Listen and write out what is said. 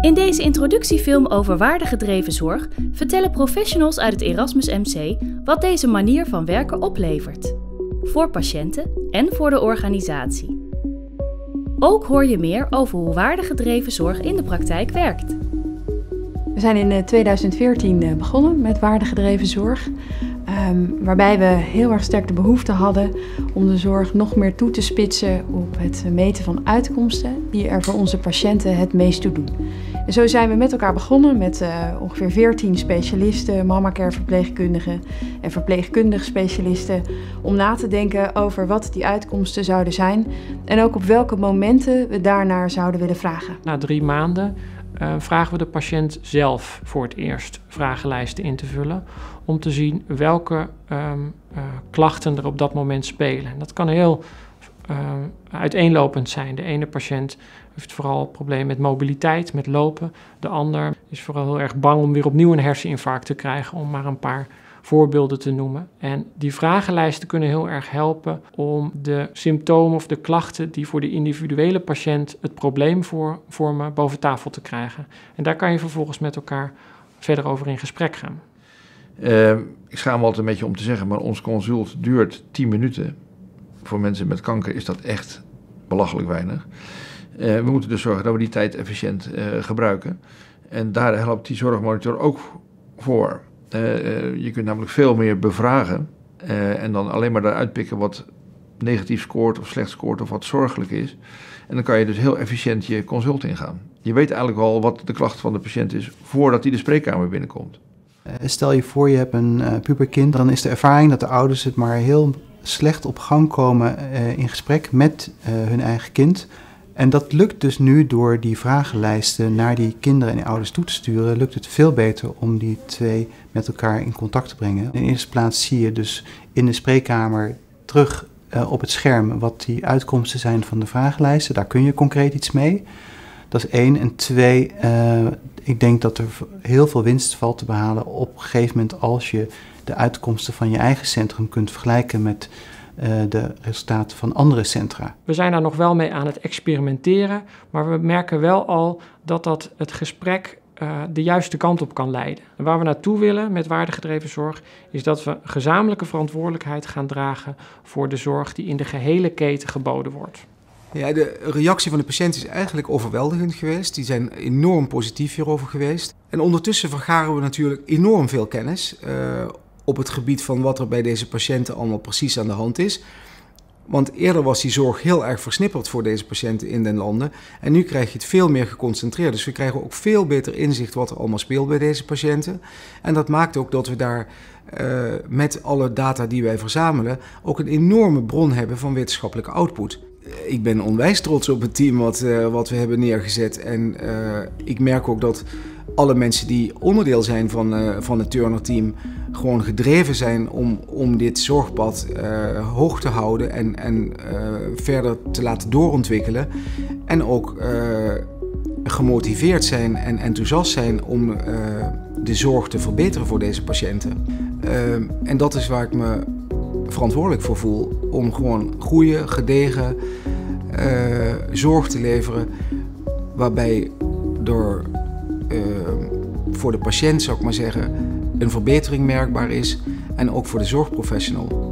In deze introductiefilm over waardegedreven zorg vertellen professionals uit het Erasmus MC wat deze manier van werken oplevert. Voor patiënten en voor de organisatie. Ook hoor je meer over hoe waardegedreven zorg in de praktijk werkt. We zijn in 2014 eh, begonnen met waardegedreven zorg. Ehm, waarbij we heel erg sterk de behoefte hadden om de zorg nog meer toe te spitsen op het meten van uitkomsten die er voor onze patiënten het meest toe doen. En zo zijn we met elkaar begonnen met uh, ongeveer 14 specialisten, mamacare verpleegkundigen en verpleegkundig specialisten om na te denken over wat die uitkomsten zouden zijn en ook op welke momenten we daarnaar zouden willen vragen. Na drie maanden uh, vragen we de patiënt zelf voor het eerst vragenlijsten in te vullen om te zien welke um, klachten er op dat moment spelen. Dat kan heel uh, uiteenlopend zijn. De ene patiënt heeft vooral problemen met mobiliteit, met lopen. De ander is vooral heel erg bang om weer opnieuw een herseninfarct te krijgen, om maar een paar voorbeelden te noemen. En die vragenlijsten kunnen heel erg helpen om de symptomen of de klachten die voor de individuele patiënt het probleem voor, vormen boven tafel te krijgen. En daar kan je vervolgens met elkaar verder over in gesprek gaan. Uh, ik schaam me altijd een beetje om te zeggen, maar ons consult duurt 10 minuten. Voor mensen met kanker is dat echt belachelijk weinig. Uh, we moeten dus zorgen dat we die tijd efficiënt uh, gebruiken. En daar helpt die zorgmonitor ook voor. Uh, je kunt namelijk veel meer bevragen en dan alleen maar daaruit pikken wat negatief scoort of slecht scoort of wat zorgelijk is. En dan kan je dus heel efficiënt je consult ingaan. Je weet eigenlijk al wat de klacht van de patiënt is voordat hij de spreekkamer binnenkomt. Stel je voor je hebt een puberkind, dan is de ervaring dat de ouders het maar heel slecht op gang komen in gesprek met hun eigen kind. En dat lukt dus nu door die vragenlijsten naar die kinderen en die ouders toe te sturen, lukt het veel beter om die twee met elkaar in contact te brengen. In eerste plaats zie je dus in de spreekkamer terug uh, op het scherm wat die uitkomsten zijn van de vragenlijsten. Daar kun je concreet iets mee. Dat is één. En twee, ik denk dat er heel veel winst valt te behalen op een gegeven moment als je de uitkomsten van je eigen centrum kunt vergelijken met uh, de resultaten van andere centra. We zijn daar nog wel mee aan het experimenteren, maar we merken wel al dat dat het gesprek uh, de juiste kant op kan leiden. En waar we naartoe willen met waardegedreven zorg, is dat we gezamenlijke verantwoordelijkheid gaan dragen voor de zorg die in de gehele keten geboden wordt. Ja, de reactie van de patiënt is eigenlijk overweldigend geweest. Die zijn enorm positief hierover geweest. En ondertussen vergaren we natuurlijk enorm veel kennis uh, op het gebied van wat er bij deze patiënten allemaal precies aan de hand is. Want eerder was die zorg heel erg versnipperd voor deze patiënten in den landen. En nu krijg je het veel meer geconcentreerd. Dus we krijgen ook veel beter inzicht wat er allemaal speelt bij deze patiënten. En dat maakt ook dat we daar uh, met alle data die wij verzamelen ook een enorme bron hebben van wetenschappelijke output. Ik ben onwijs trots op het team wat, uh, wat we hebben neergezet. En ik merk ook dat alle mensen die onderdeel zijn van, uh, van het Turner-team gewoon gedreven zijn om, om dit zorgpad uh, hoog te houden en, en uh, verder te laten doorontwikkelen. En ook gemotiveerd zijn en enthousiast zijn om de zorg te verbeteren voor deze patiënten. en dat is waar ik me verantwoordelijk voor voel. Om gewoon goede, gedegen zorg te leveren waarbij door voor de patiënt, zou ik maar zeggen, een verbetering merkbaar is. En ook voor de zorgprofessional.